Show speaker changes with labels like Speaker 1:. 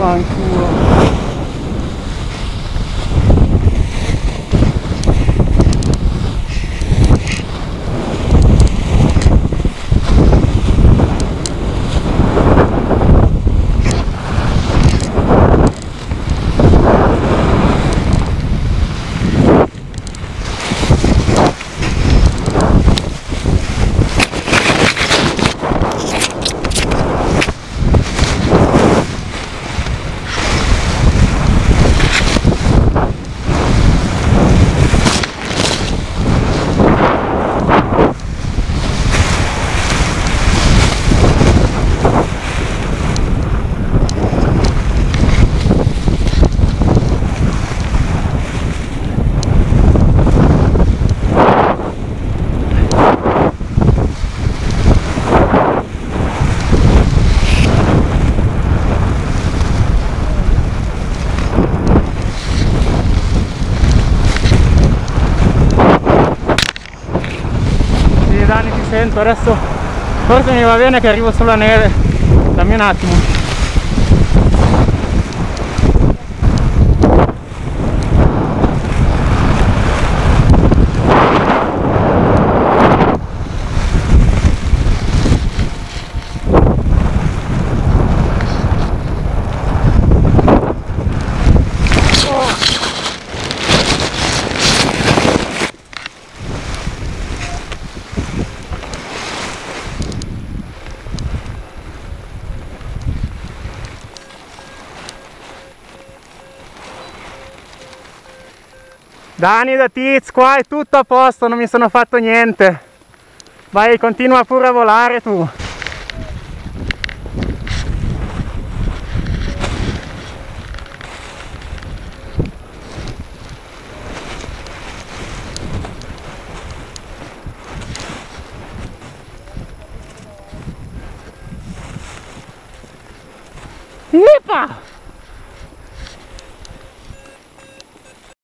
Speaker 1: 我哭了 sento adesso forse mi va bene che arrivo sulla neve. Dammi un attimo Dani da Tiz, qua è tutto a posto, non mi sono fatto niente. Vai, continua pure a volare tu. Ipa!